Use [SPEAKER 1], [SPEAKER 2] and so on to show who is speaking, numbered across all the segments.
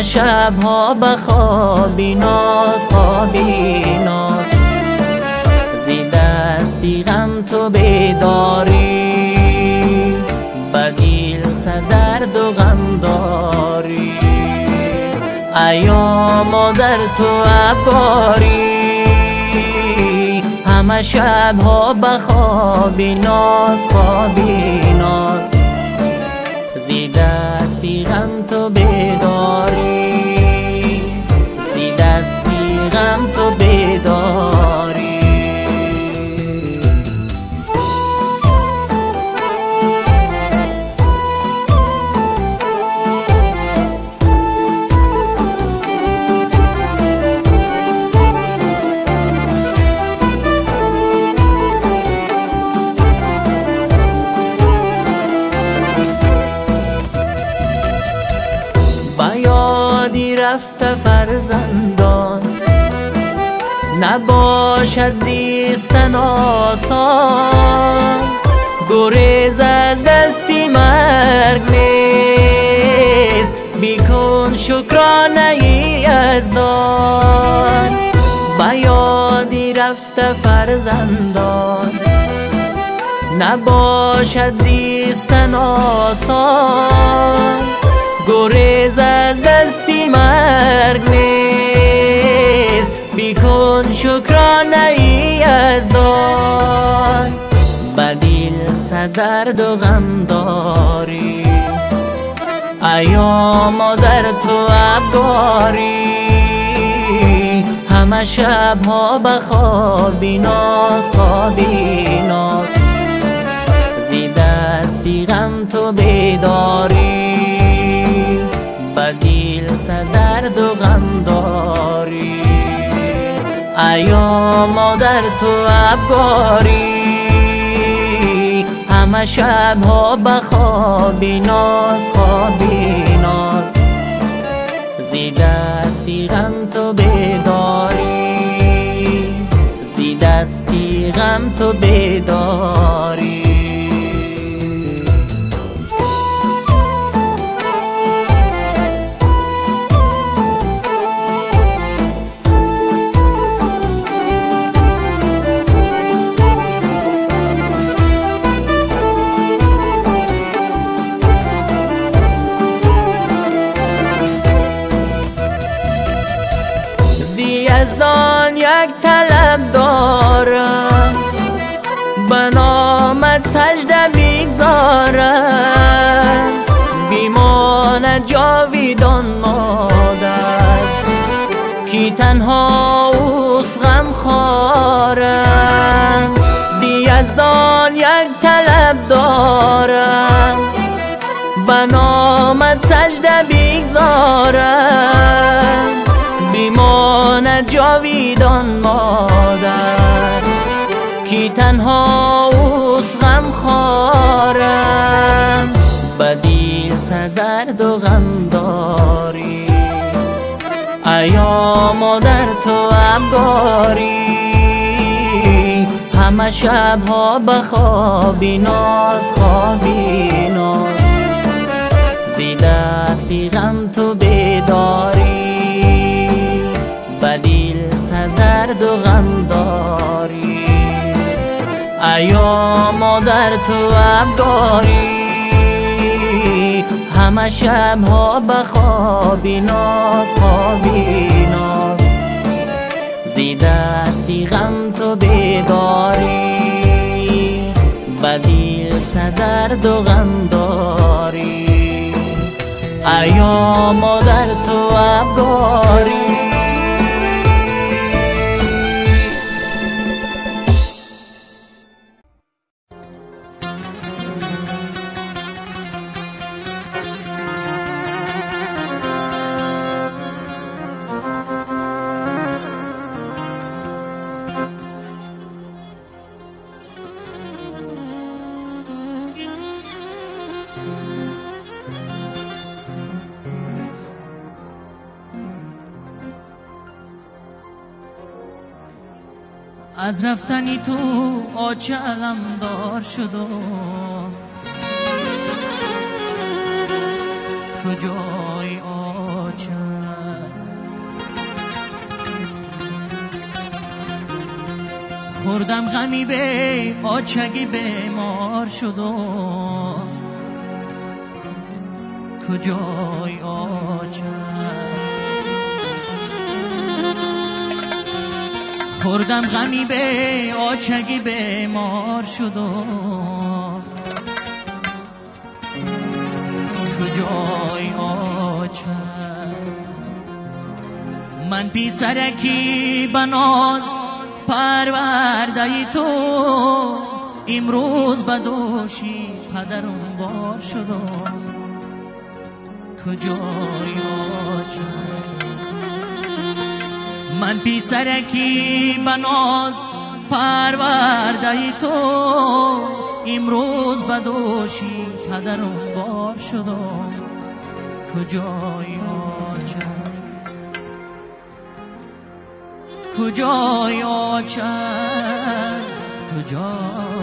[SPEAKER 1] همه شبها به خوابی ناز خوابی ناز. زی دستی غم تو بیداری بدیل درد و غم داری. ایام در تو ابگاری همه شبها به خوابی ناز خوابی ناز. زی دستی غم تو بیداری زی دستی غم تو بیداری نباشد زیستن آسان. گریز از دستی مرگ نیست. بیکن شکرانه ای از دان بیادی رفته فرزندان. نباشد زیستن آسان. گریز از دستی مرگ نیست. بیکن شکرانه ای از دای بدیل صدرد و غم داری. ایام در تو ابگاری همه شبها به خوابی ناز خوابی ناز. زی دستی غم تو بیداری. بدیل درد و غم داری. ایام در تو ابگاری. همه شبها به خوابی ناز خوابی ناز. زی دستی غم تو بیداری. زی دستی غم تو بیداری. جاویدان مادر کی تنها اوس غم خارم زی یزدان یک طلب دارم. به سجده بیگذارم. بیماند جاویدان مادر کی تنها اوس غم خارم بدیل درد و غم داری. ایام در تو ابگاری همه شبها به خوابی ناز خوابی ناز. زی دستی غم تو بیداری. بدیل درد و غم داری. ایام در تو ابگاری همه شبها به خوابی ناز خوابی ناز. زی دستی غم تو بیداری بدیل درد و غم داری. ایام در تو ابگاری رفتنی تو آچه دار شد و کجای آچه خوردم غمی به آچگی بیمار شد و کجای آچه خوردم غمی به آچگی به مار شد و کجای آچه من پیسرکی بناز پرورده تو امروز بدوشی پدرم بار شدم کجای آچه من پیسرکی بناز پرورده تو. امروز بدوشی پدرم بار شدم. کجای آچه کجای آچه کجای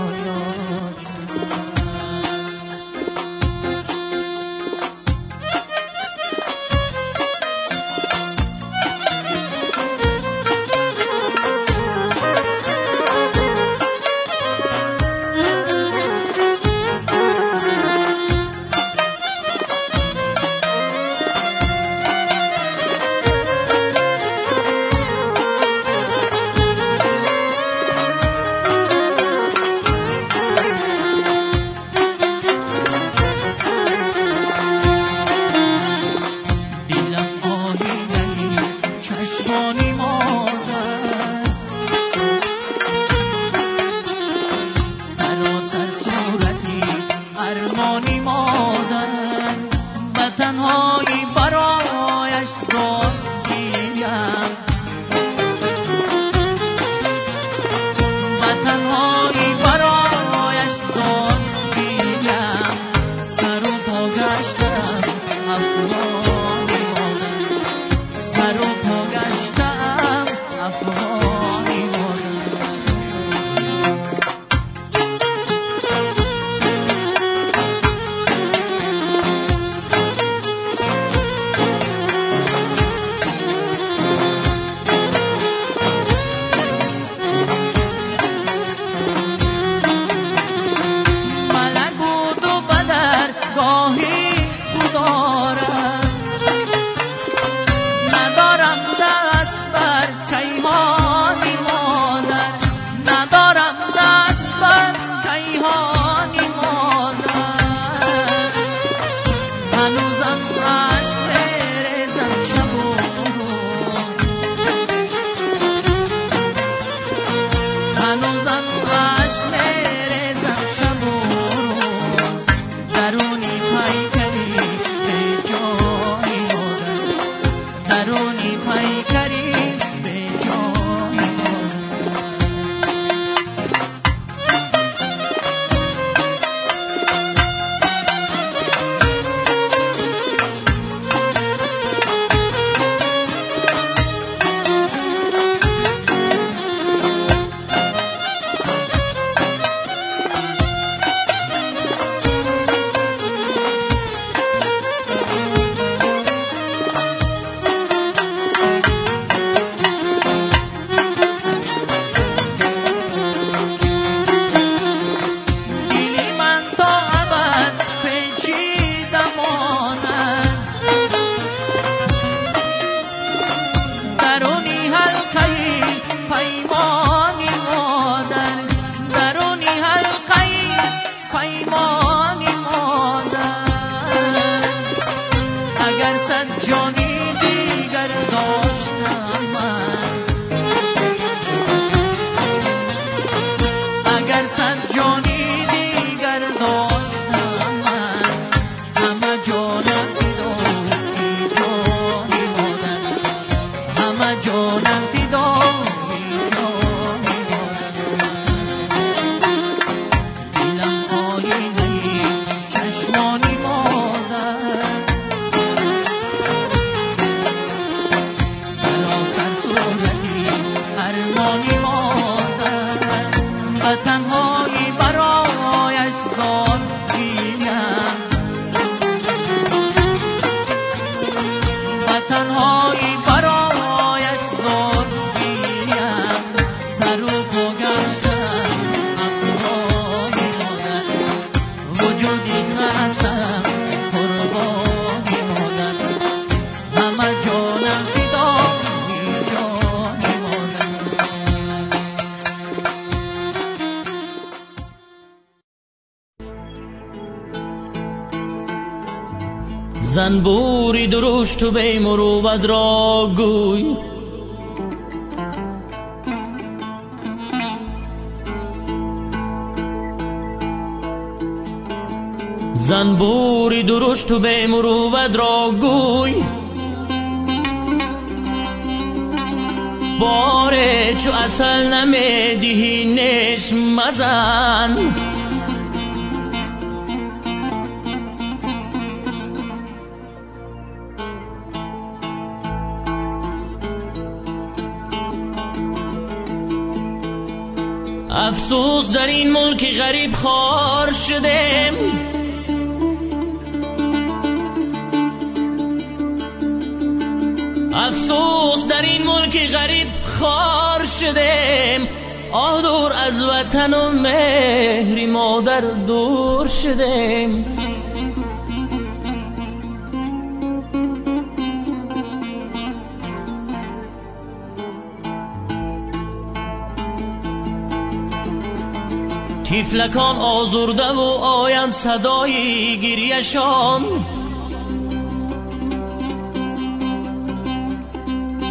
[SPEAKER 1] زنبوری درشت و بی مروت را گوی. زنبوری درشت و بی مروت را گوی. باره چو اصل نمی‌دهی نش مزن. افسوس در این ملک غریب خار شده. افسوس در این ملک غریب خار شده. آه دور از وطن و مهری مادر دور شده. تیفلکان آزرده و آیند صدای گریشان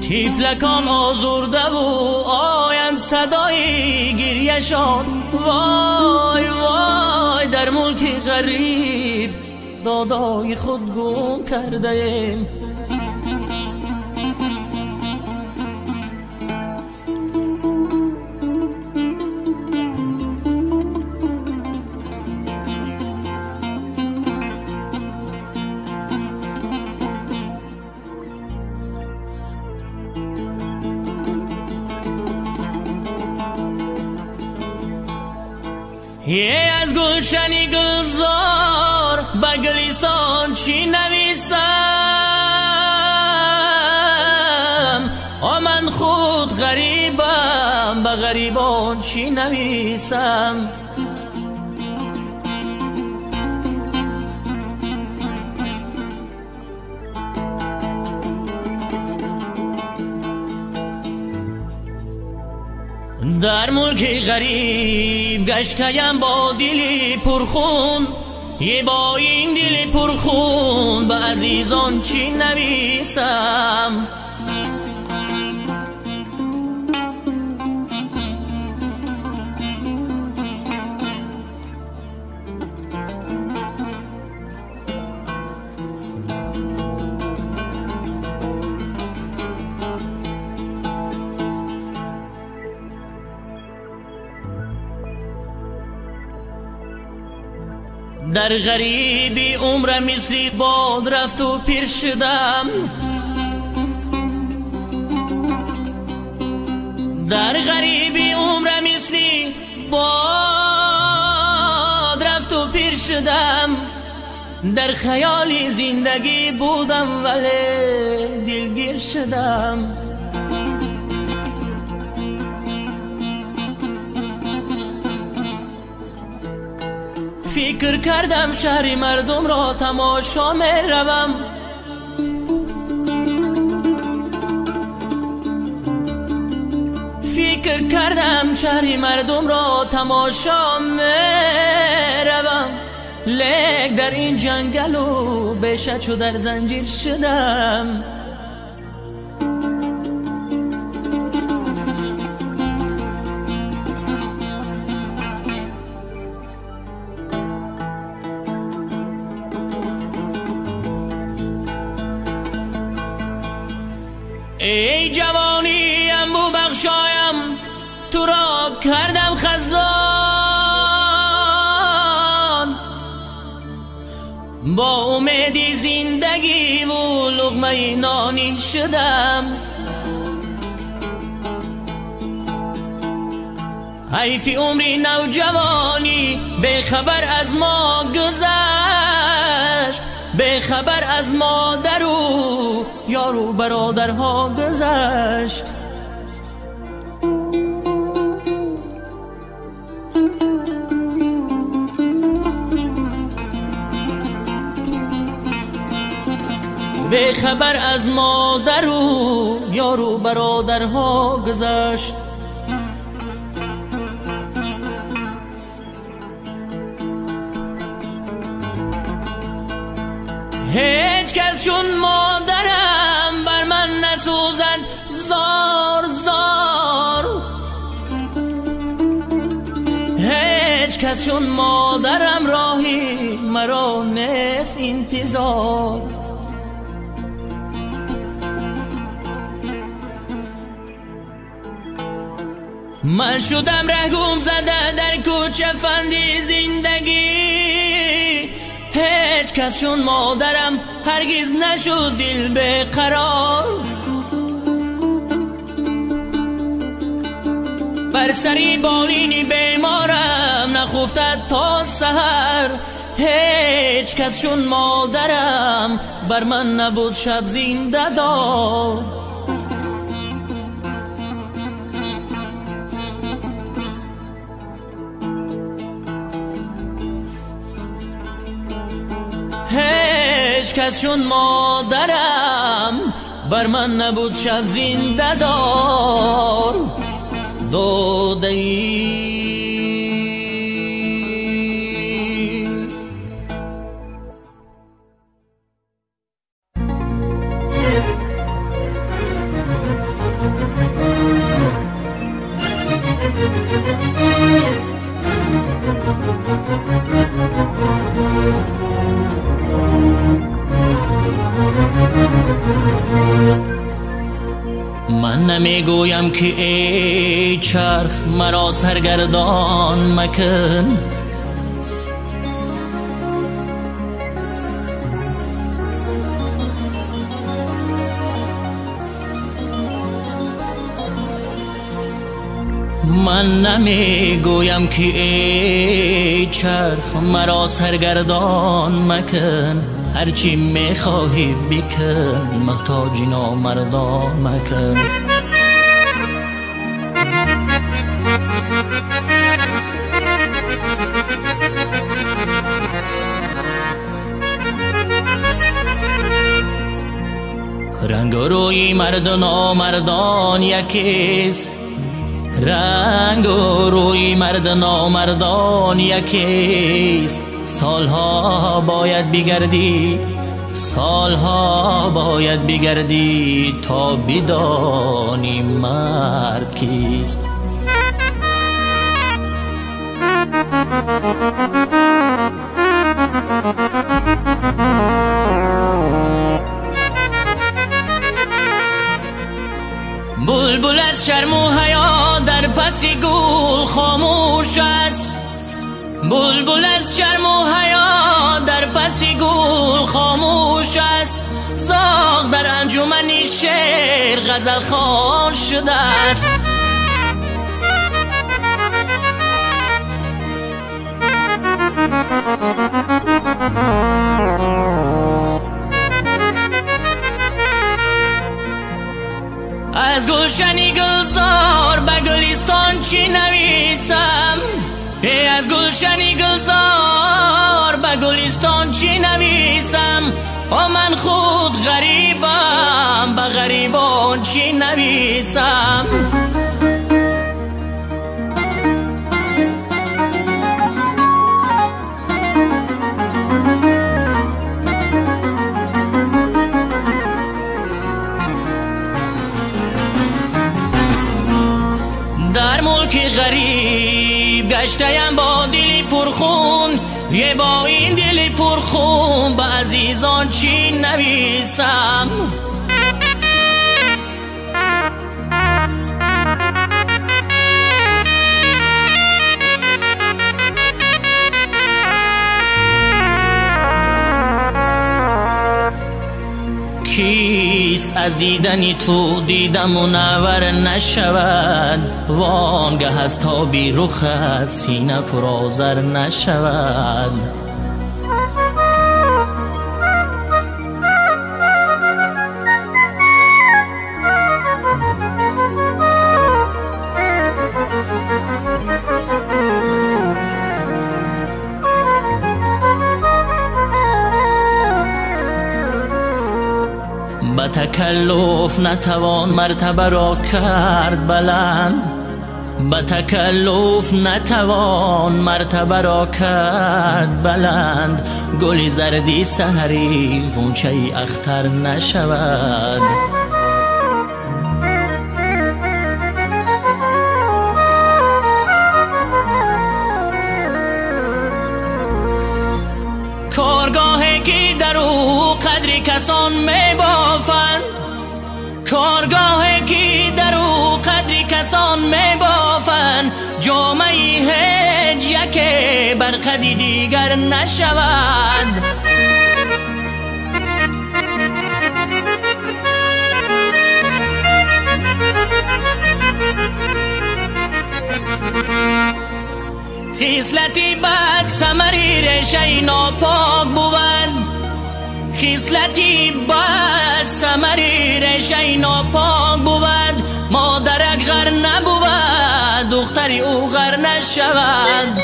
[SPEAKER 1] تیفلکان آزرده و آیند صدای گریشان وای وای در ملک غریب دادای خود گم کرده ایم یه از گلشنی گلزار به گلیستان چی نویسم؟ آ من خود غریبم به غریبان چی نویسم؟ در ملک غریب گشتیم با دلی پرخون. یه با این دل پرخون به عزیزان چی نویسم؟ در غریبی عمر مثلی باد رفت و پیر شدم. در غریبی عمر مثلی باد رفت و پیر شدم. در خیالی زندگی بودم ولی دلگیر شدم. فکر کردم شهر مردم را تماشا می روم. فکر کردم شهر مردم را تماشا می روم. لیک در این جنگل و بشه چو در زنجیر شدم. کردم خزان. با امیدی زندگی و لغمه نانی شدم. حیفی عمری نوجوانی به خبر از ما گذشت. به خبر از مادر و یارو برادرها گذشت. به خبر از مادر و یارو برادرها گذشت. هیچ کس چون مادرم بر من نسوزد. زار زار. هیچ کس چون مادرم راهی مرا نیست انتظار. من شدم رهگم زده در کوچه فندی زندگی. هیچ کس چون مادرم هرگز نشد دل به قرار. بر سری بالینی بیمارم نخفتد تا سهر هیچ کس چون مادرم بر من نبود شب زنده دار. هیچ کس چون مادرم بر من نبود شب زنده دار. دوده من که ای چرخ مرا سرگردان مکن. من نمی‌گویم که ای چرخ مرا سرگردان مکن. هرچی می‌خواهی بکن محتاج نامردان مکن. روی مرد و نامردان یکیست. رنگ و روی مرد نامردان یکیست. سالها باید بگردی سالها باید بگردی تا بدانی مرد کیست. بلبل از شرم و حیا در پس گل خاموش است. زاغ در انجمن شعر غزل خوان شده است. از گلشنی گلزار به گلستان چی نویسم؟ ای از گلشنی گلزار به گلستان چی نویسم؟ با من خود غریبم به غریبان چی نویسم؟ گشتیم با دلی پرخون یه با این دل پرخون. به عزیزان چی نویسم؟ از دیدنی تو دیدم منور نشود. وانگه هست تا رخت سینه پرازر نشود. تکلف نتوان مرتبه را کرد بلند. به تکلف نتوان مرتبه را کرد بلند. گلی زردی سهری غنچه اختر نشود. کارگاهی که در او قدری کسان می بافند. کارگاهی که در او قدری کسان می بافند جامعه هیچ یک بر قدی دیگر نشود خیسلتی بد سمری رشه ناپاک بود. خیسلتی بد سمری رشه ناپاک بود. مادرک غر نبود دختری او غر نشود.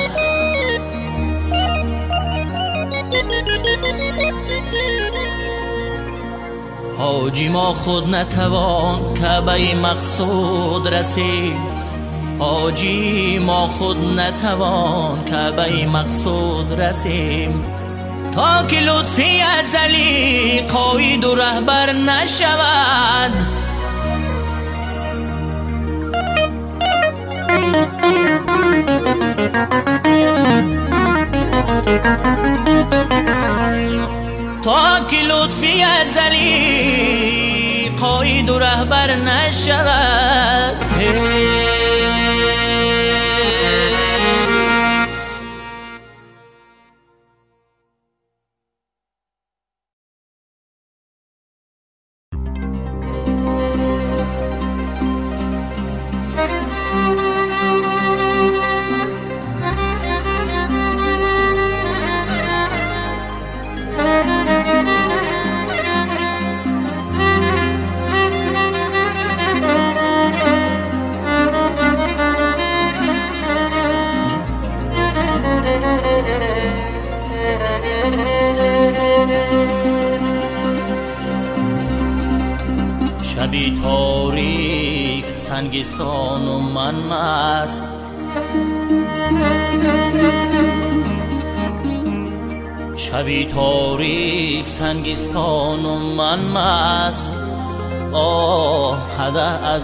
[SPEAKER 1] حاجی ما خود نتوان که به مقصود رسید. حاجی ما خود نتوان که به مقصود رسیم تا که لطفی ازلی قاید و رهبر نشود. تا که لطفی ازلی قاید و رهبر نشود.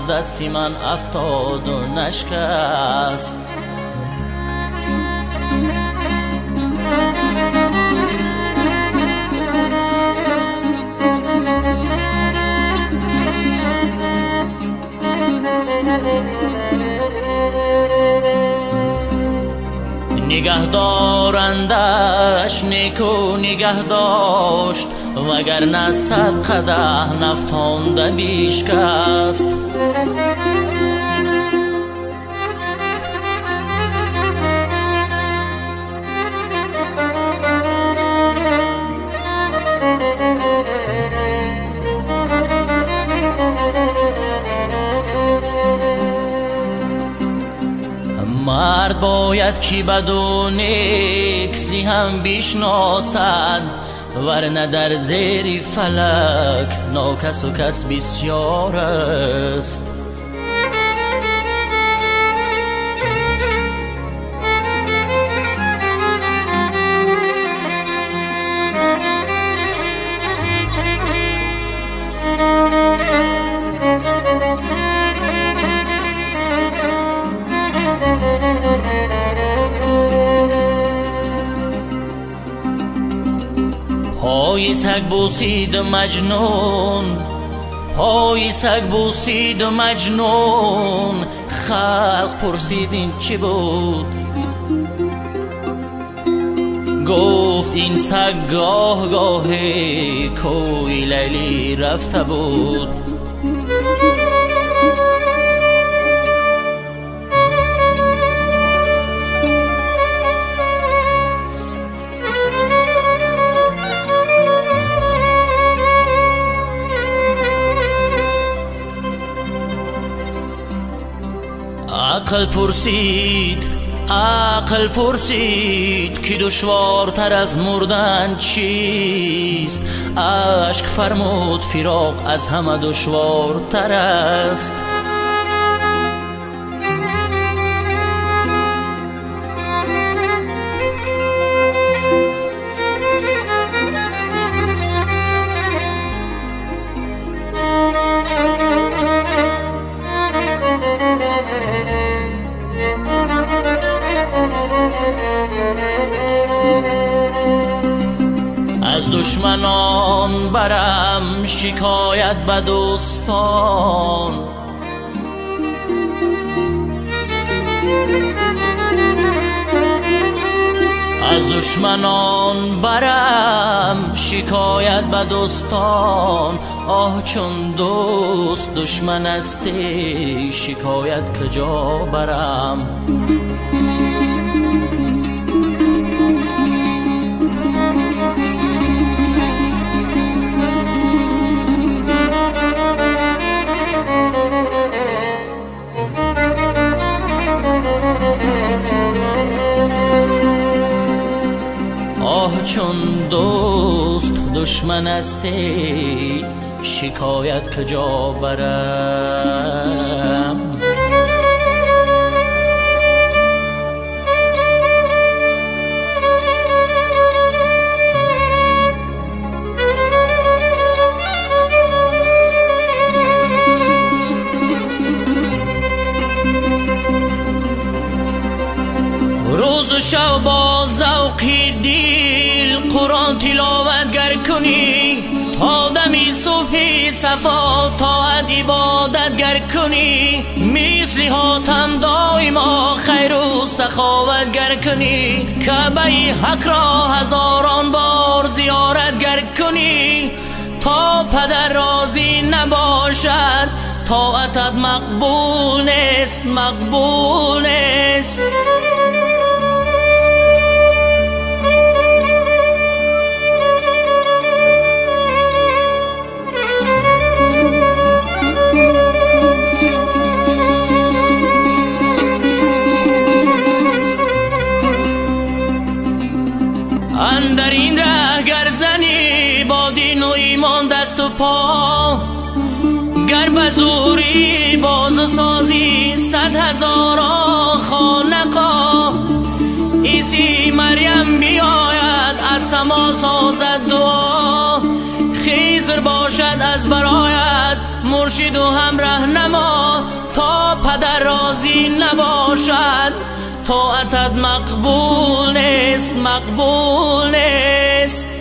[SPEAKER 1] دستی من افتاد و نشکست. نگه دارندش نیکو نگه داشت وگرنه صد قده نفتانده بیشکست مرد باید کی بد و نیکسی هم بیشناسد ورنه در زیر فلک ناکس و کس بسیار است. پای سگ بوسید مجنون. پای سگ بوسید مجنون. خلق پرسید این چی بود؟ گفت این سگ گاه گاه کوی لیلی رفته بود. عقل پرسید عقل پرسید که دشوارتر از مردن چیست؟ عشق فرمود فراق از همه دشوارتر است. برم شکایت به دوستان. از دشمنان برم شکایت به دوستان. آه چون دوست دشمن است شکایت کجا برم؟ دوست دشمن است شکایت کجا برم روز و شب با ذوقی دیل قرآن تلاوت گر کنی. تا دمی صبحی صفا طاعت عبادت گر کنی. مثل حاتم دایما خیر و سخاوت گر کنی. کعبه حق را هزاران بار زیارت گر کنی. تا پدر راضی نباشد طاعتت مقبول نیست مقبول نیست پا گر بزوری باز سازی صد هزاران خانقا. ایسی مریم بیاید از سما سازد دعا. خیزر باشد از برایت مرشد و هم رهنما تا پدر راضی نباشد طاعتت مقبول نیست مقبول نیست.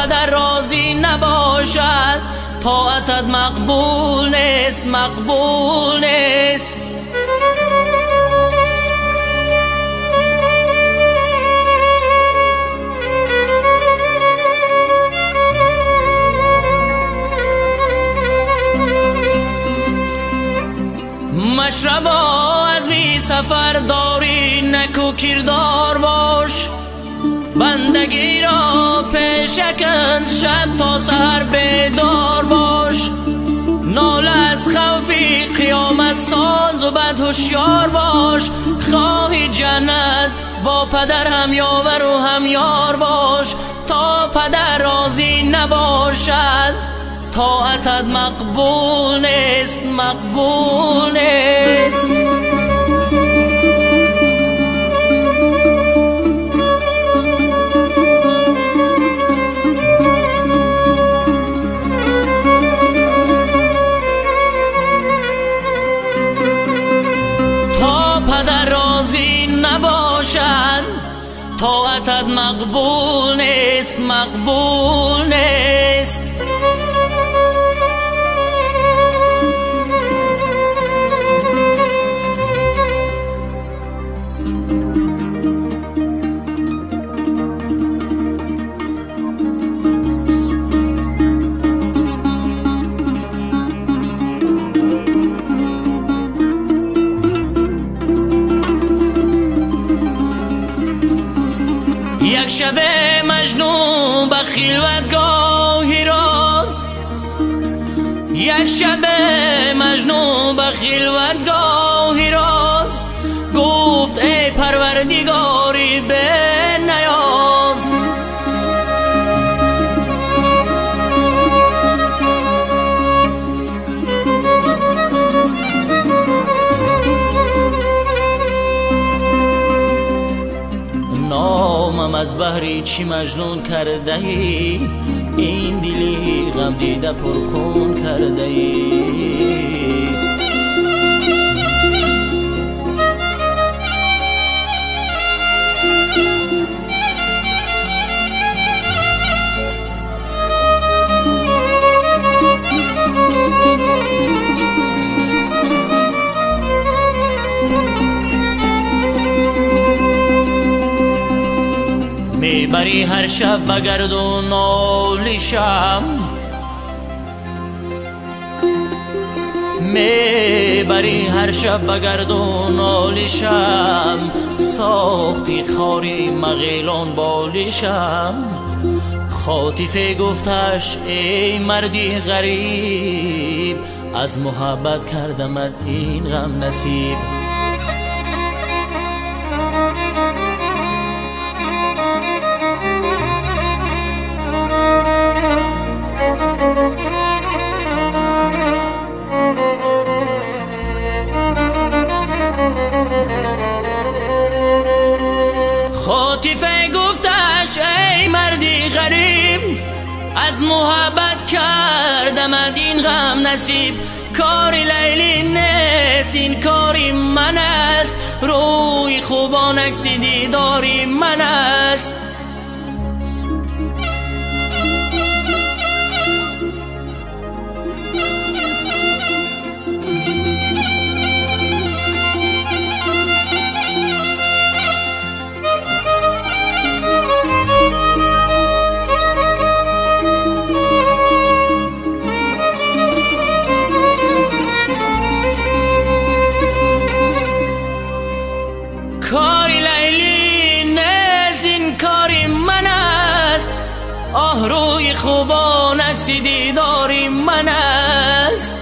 [SPEAKER 1] آنقدر راضی نباشد. طاعتت مقبول نیست مقبول نیست. مشربا از بی سفر داری نکو کردار باش. بندگی را پیشکن شب تا سهر بیدار باش. نال از خوفی قیامت ساز و بد هوشیار باش. خواهی جنت با پدر هم یاور و هم یار باش. تا پدر راضی نباشد طاعتت مقبول نیست مقبول نیست. خلوتگاهی راز. گفت ای پروردگاری به نیاز. نامم از بحری چی مجنون کرده ای این دلی غم دیده پرخون کرده ای می‌بری هر شب بگرد و نالیشم می‌بری هر شب بگرد و نالیشم ساختی خاری مغیلان بالیشم خاطیفه گفتش ای مردی غریب از محبت کردمت این غم نصیب. از محبت کردم این غم نصیب. کاری لیلی نیست این کاری من است. روی خوبان اکسی دیداری من است. خوبان عکسی دیداری من است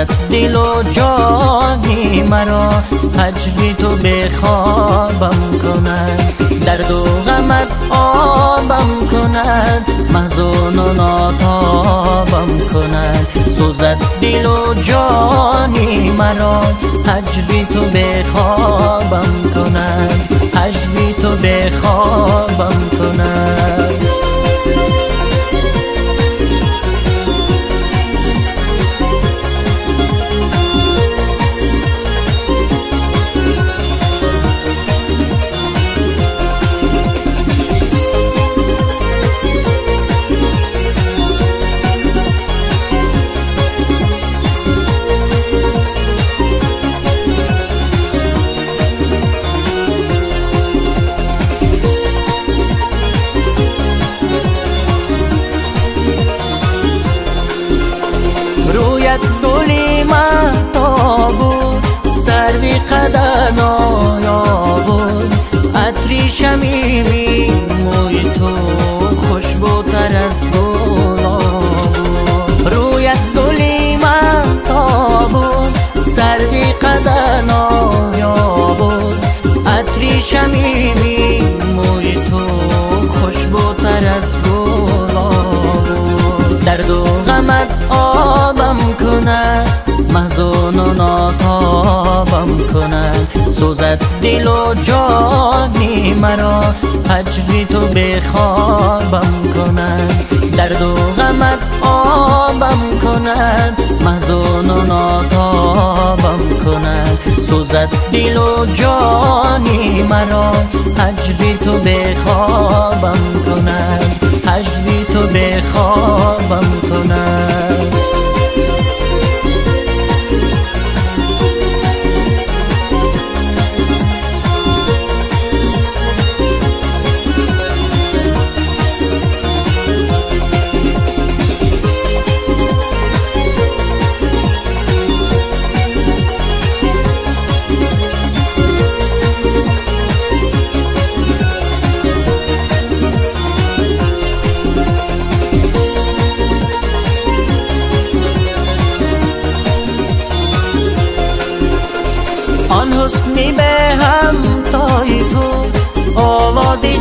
[SPEAKER 1] سوزد دل و جانی مرا. هجری تو بخوابم کند. درد و غمت آبم کند. محزون و ناتابم کند. سوزد دل و جانی مرا. هجری تو بخوابم کند. هجری تو بخوابم کند. عطری شمیمی موی تو خوشبوتر از گلا بود. رویت گلی من تا بود سروی قدر نایا بود عطری شمیمی موی تو خوشبوتر از گلا بود. درد و غمت آبم کنه محزون و ناتابم کنن سوزد دل و جانی مرا. هجری تو بخوابم کنند درد و غمت آبم کند. محزون و ناتابم کند. سوزد دل و جانی مرا. هجری تو بخوابم کند. هجری تو بخوابم کند.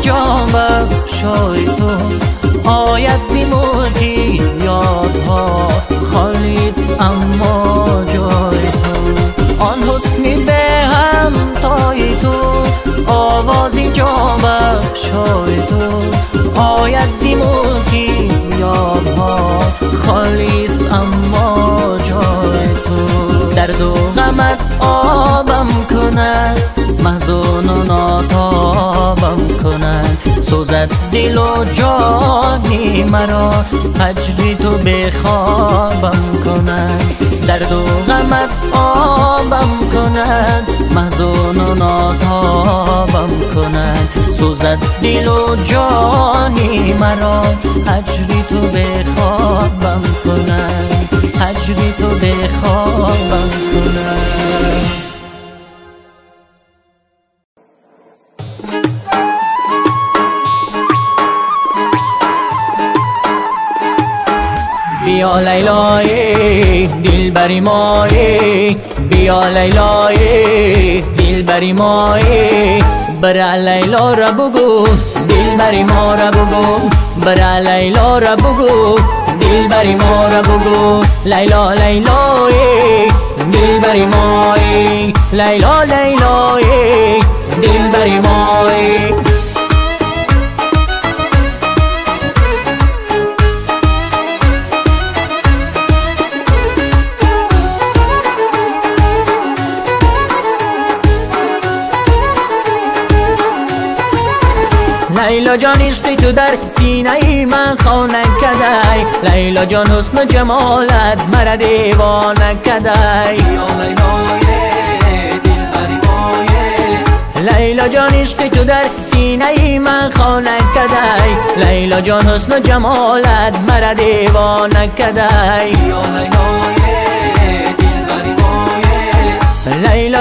[SPEAKER 1] جان بخشای تو. آید زی مرگی یادها خالیست اما جای تو. آن حسنی به هم تای تو. آوازی جان بخشای تو. آید زی مرگی یادها خالیست اما جای تو. درد و غمت آبم کند. محزون و ناتابم کند. سوزد دل و جانی مرا. هجری تو بخوابم کند. درد و غمت آبم کند. محزون و ناتابم کند. سوزد دل و جانی مرا. هجری تو بخوابم کند. هجری تو بخوابم کند. بیا لیلای دل بری مای بیا لیلای دل بری مای برا لیلا را بگو دل بری ما را بگو برا لیلا را بگو دل بری ما را بگو لیلا لیلا دل بری مای لیلا لیلا دل بری مای لیلا جان عشقی تو در سینه من خانه کدی لیلا جان حسن و جمالت مرا دیوانه کدی لیلا جان عشقی تو در سینه من خانه کدی لیلا جان حسن و جمالت مرا دیوانه کدی لیلا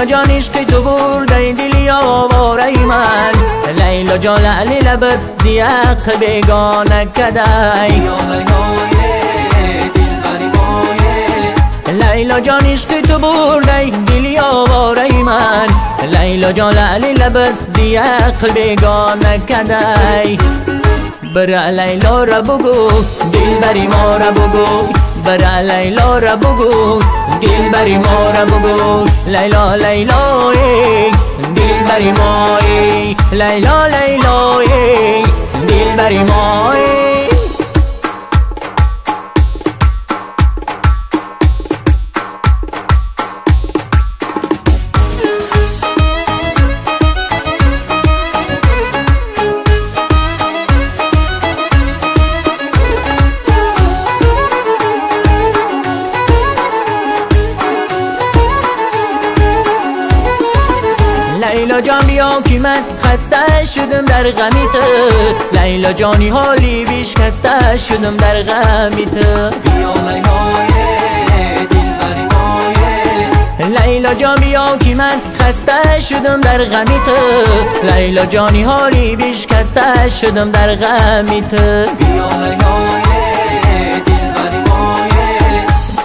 [SPEAKER 1] جان عشق تو برده دلی آواره من. لیلا لیلا جان لعلی لبت زیق بیگانه کدای لیلا جان عشق تو برده دلی آواره من. لیلا جان لعلی لبت زیق بیگانه کدای برا لیلا را بگو دل بری ما را بگو. برا لیلا را بگو دل بری ما را بگو. لیلا لیلا دل بری ما لیلا لیلا دل بری ما که من خسته شدم در غمی تو لیلا جانی حالی بیش خسته شدم در غمی تو بیا لیلا جان بیا که من خسته شدم در غمی تو لیلا جانی حالی بیش خسته شدم در غمی تو بیا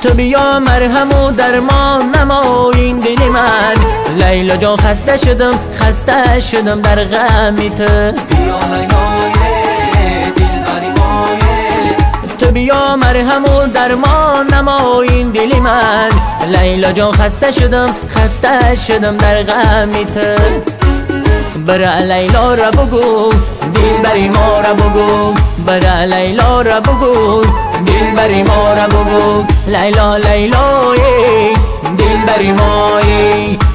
[SPEAKER 1] تو بیا مرهم و درمان نما این دل من. لیلا جان خسته شدم خسته شدم در غمی تو بیا تو بیا مرهم و درمان نما این دل من. لیلا جان خسته شدم خسته شدم در غمی تو برا لیلا را بگو دل بری ما را بگو برا لیلا را بگو دل بری ما را بگو لیلا لیلا دل بری ما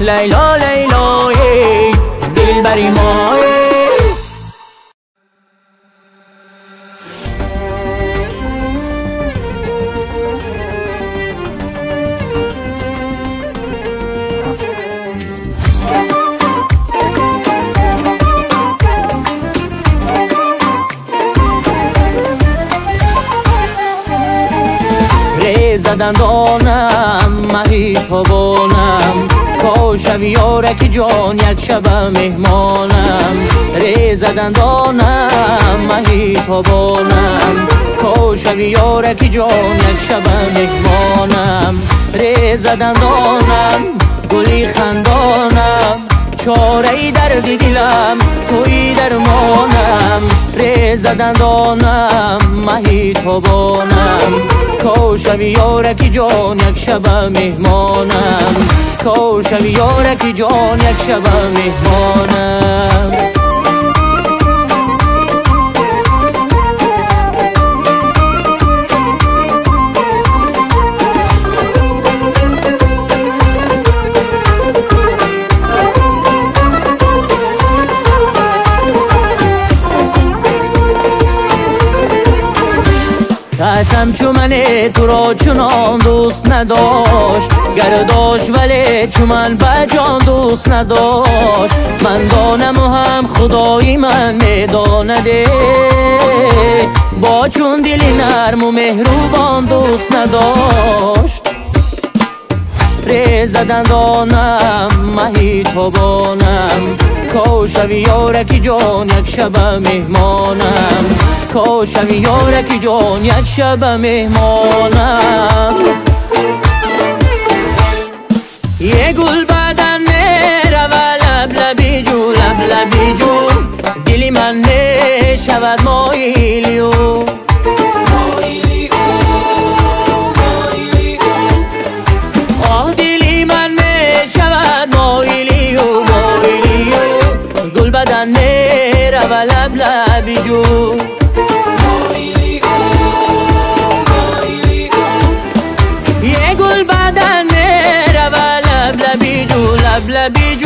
[SPEAKER 1] لیلا لیلا دل بری ما زدن دانم مهی تابانم کاشم یارک جان یک شب مهمانم. ری زدن دانم مهی تابانم کاشم یارک جان یک شب مهمانم. ری زدن دانم گلی خندانم. چاره ای در دلم توی درمانم ری زدن دانم مهی تابانم کاشم یارکی جان یک شب مهمانم کاشم یارکی جان یک شب مهمانم قسم چو من تو را چنان دوست نداشت گر داشت ولی چو من جان دوست نداشت من دانم و هم خدای من میدانده با چون دلی نرم و مهروبان دوست نداشت ری زدن دانم مهی تابانم کاشوی یارکی جان یک شب مهمانم. کاشوی یارکی جان یک شب مهمانم. یه گل بدن میره و لب لبی جو لب لبی جو دلی من می‌شود مایلیو لبی جو یه گل بدن میره و لب لبی جو لب لبی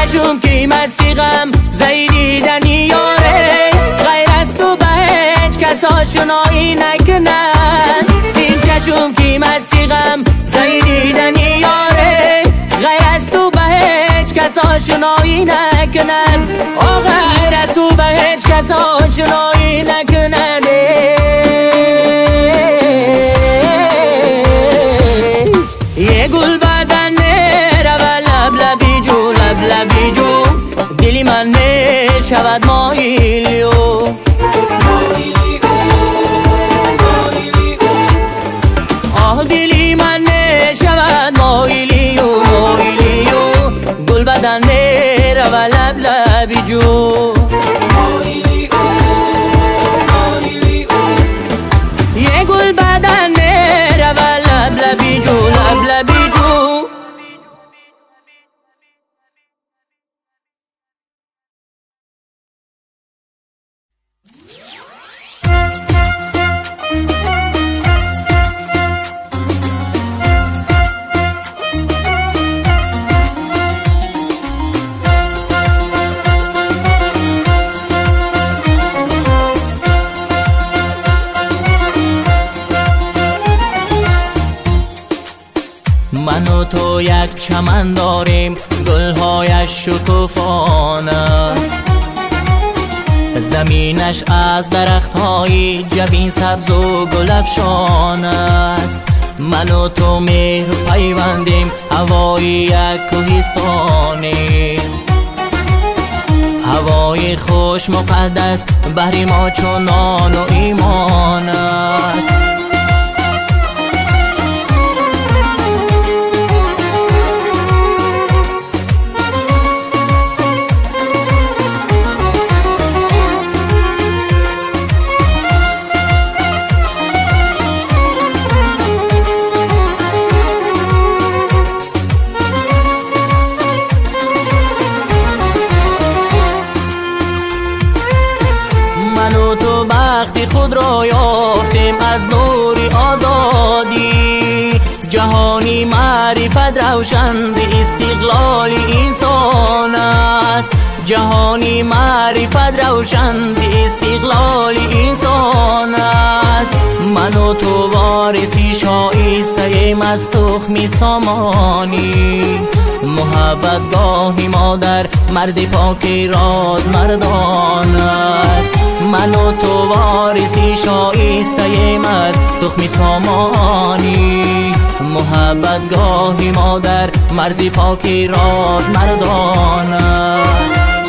[SPEAKER 1] چشم کی مستی غم زیدیدنی یاره. غیر از تو به هیچ کس آشنایی نکنن این چشم کی مستی غم زیدیدنی یاره. غیر از تو به هیچ کس آشنایی نکنن آقا غیر از تو به هیچ کس آشنایی نکنن من شود مایلیو آه دلی من شود مایلیو مایلیو گل بدن رو لب لبی جو. یک چمن داریم گلهایش شکوفان است. زمینش از درختهای جبین سبز و گلفشان است. من و تو مهر پیوندیم هوای یک کوهستانیم هوای خوش مقدس بهر ما چونان و ایمان است. معرفت روشن زی استقلال انسان است. جهانی معرفت روشن زی استقلال انسان است. من و تو وارثی شایسته از تخمی سامانی. محبت گاهی مادر مرز پاکی راد مردان است. من و تو وارثی شایسته از تخمی سامانی. محبت گاهی مادر مرزی پاکی راد مردان است.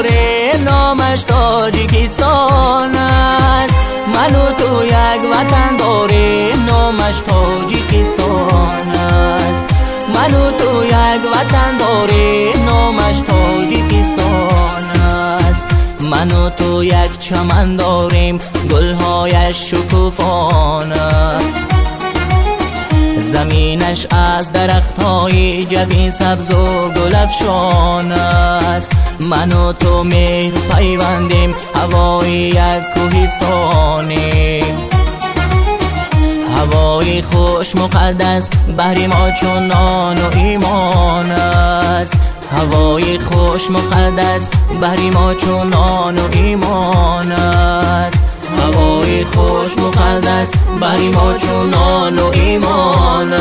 [SPEAKER 1] гуре номаш тоҷикистон аст. Ману ту як ватан дорем номаш тоҷикистон аст. Ману ту як ватан дорем номаш тоҷикистон аст. Ману ту як чаман дорем гулҳояш шукуфон از درختهای جبین سبز و گلفشان است. من و تو مهر پیوندیم هوای یک کوهستانیم هوای خوش مقدس بهر ما چونان و ایمان است. هوای خوش مقدس بهر ما چونان و ایمان است. هوای خوش مقدس بری ما چونان و ایمان